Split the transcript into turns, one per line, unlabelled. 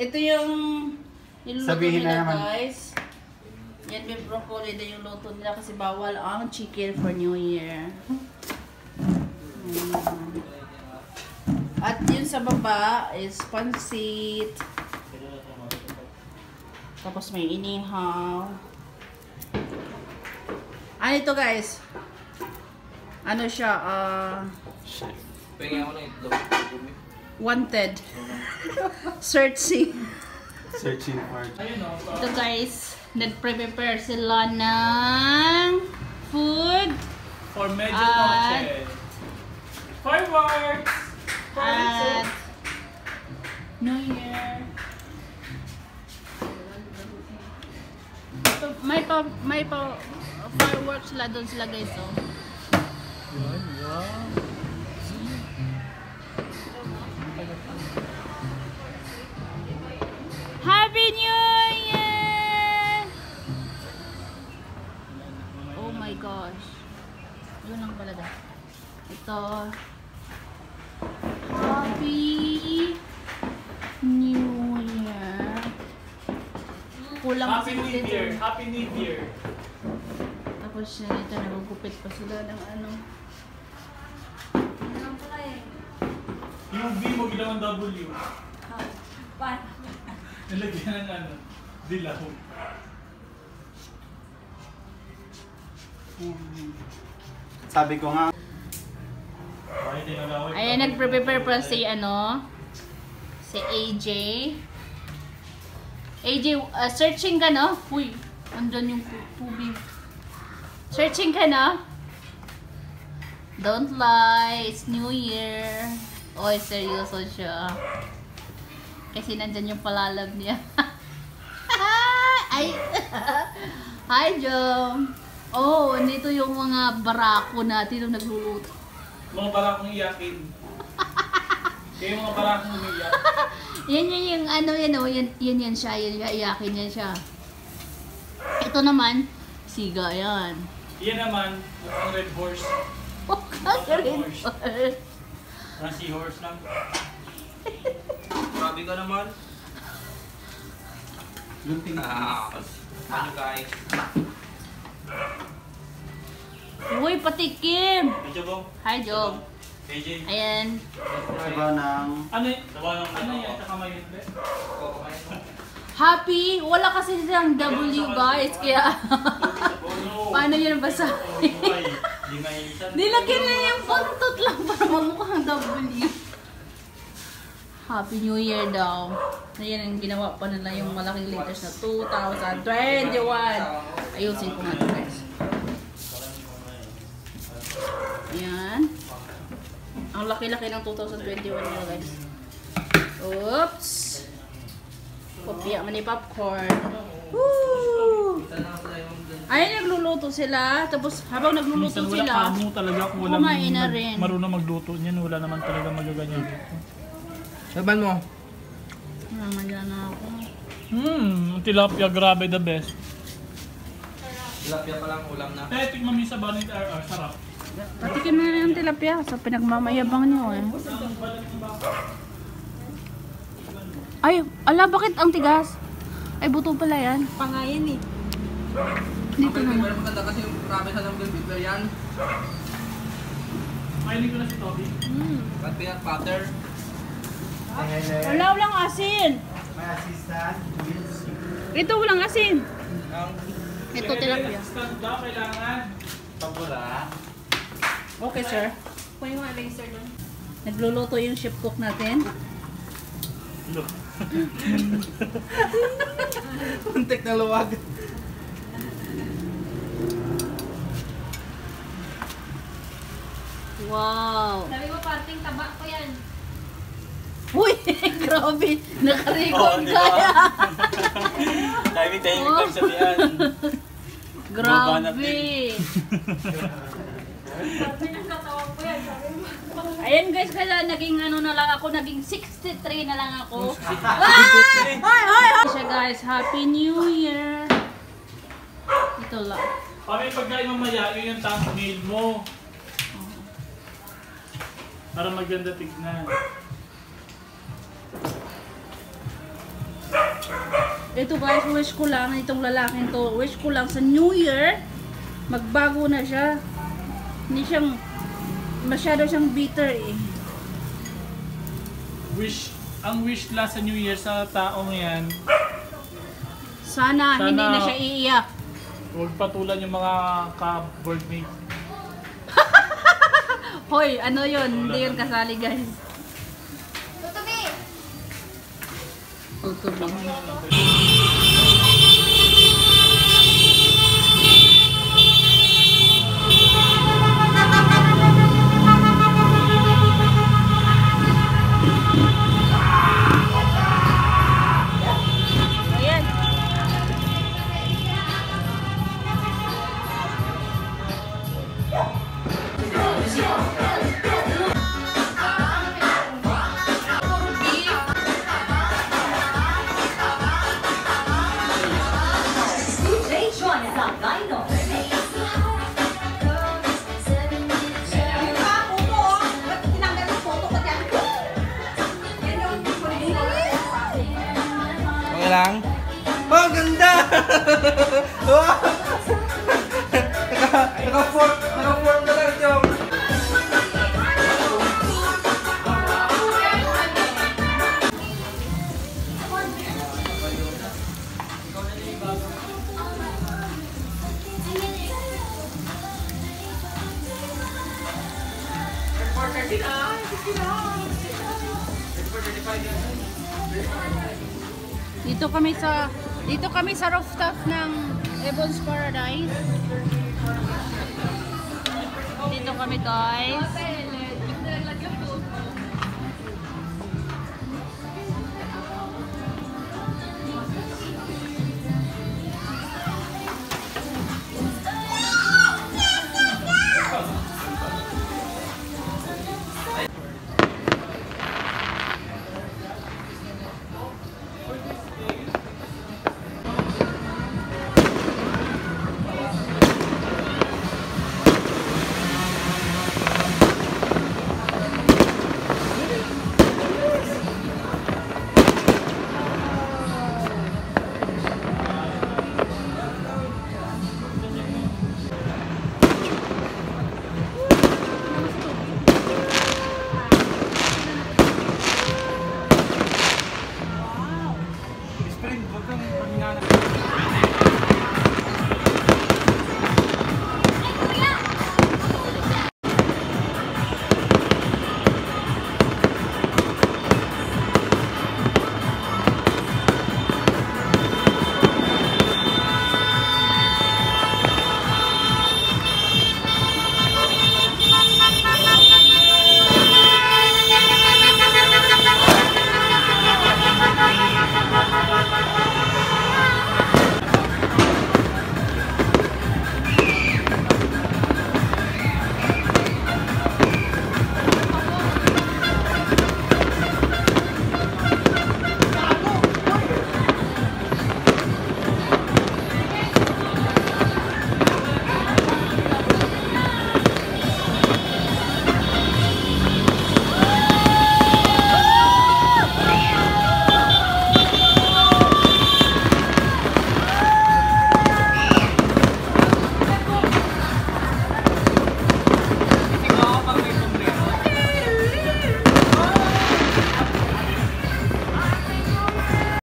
Ito yung niluluto
Sabihin na
nila
naman.
guys. Yan may broccoli na yung luto nila kasi bawal ang chicken for New Year. Mm. At yun sa baba is pansit. Tapos may inihaw. Ano ito guys? Ano siya? ah
Pengen ako ng itlog.
Wanted. Searching.
Searching for...
Ito guys, nag-prepare sila ng food
For medyo
At-
noche. Fireworks!
at New Year. Ito, may pa, may pa fireworks sila doon sila guys oh.
Yan, wow.
Happy New Year! Oh my gosh. Yun lang pala daw. Ito. Happy New Year. Kulang
Happy New. Year! Happy New Year!
Tapos yan ito, nagugupit pa sila ng ano. Eh.
Yung V mo ginawang W.
Paano?
Nilagyan ng ano, dilaw.
Sabi ko nga.
Ayan, nagpre-prepare pa si ano, si AJ. AJ, uh, searching ka no? Uy, andyan yung tu- tubig. Searching ka na? Don't lie, it's New Year. Oy, seryoso siya. Kasi nandyan yung palalab niya. Ay! Hi, Jom! Oh, nito yung mga barako natin nung nagluluto.
Mga barakong iyakin. Kaya yung mga barakong umiyak.
Yan yan yung ano yan oh, yan, yan yan siya, yan iyakin yan siya. Ito naman, siga yan.
Yan naman, ang red horse.
Oh, kakarin
Ang seahorse lang.
Grabe ka naman.
lunting
Ah, ano guys?
Uy, patikim!
Medyo bang?
Hi, Job.
AJ.
Ayan.
Sabaw ng...
Ano y- Ano yan? Saka may?
Happy! Wala kasi silang W, guys. Kaya, paano yun basa? Nilagyan na yung buntot lang para mamukhang W. Happy New Year daw. Ayan ang ginawa pa nila yung malaking letters na 2021. Ayusin ko ito guys. Ayan. Ang laki-laki ng 2021 nila guys. Oops! Kopya man ni popcorn. Woo! Ayan, nagluluto sila. Tapos habang nagluluto
Minsan wala
sila,
talaga
kumain na rin.
marunong magluto niyan. Wala naman talaga magaganyan dito.
Saban mo.
naman dyan na ako.
Hmm, ang tilapia grabe the best.
Tilapia pa lang ulam na.
Eh, tikman mo yung sabaw ni RR, sarap.
Patikim na rin ang tilapia sa pinagmamayabang niyo eh. Ay, ala, bakit ang tigas? Ay, buto pala yan.
Pangayan eh.
Dito na.
Pero maganda kasi yung grabe sa langgam bigla yan.
Kainin ko na si Toby.
At peanut butter.
Wala, walang asin.
May assistant.
Ito, walang asin.
Ang
Ito, tilapia.
Kailangan.
Pabura.
Okay, sir.
Kunin mo ang laser doon.
Nagluluto yung chef cook natin.
Look.
muntik na luwag.
Wow.
Sabi mo parting taba ko yan.
Uy, grabe. Nakarecord
Oo, di
ka.
ba? Timing, timing
Oh.
lang sabihan.
Grabe. Ayan guys, kaya naging ano na lang ako, naging 63 na lang ako. Ay, ay, ay. Siya guys, Happy New Year. Ito lang.
Kami pagkain mamaya, yun yung thumbnail mo. Para maganda tignan.
Ito guys, wish ko lang itong lalaking to. Wish ko lang sa New Year, magbago na siya. Hindi siyang, masyado siyang bitter eh.
Wish, ang wish la sa New Year sa taong yan,
Sana,
Sana-
hindi na siya iiyak.
huwag patulan yung mga ka-boardmate.
Hoy, ano yun? Hindi yun kasali guys.
Tutubi.
Ayan.
Lang? Oh, ganda! wow! Naka- Naka-form,
Dito kami sa dito kami sa rooftop ng Ebon's Paradise. Dito kami guys.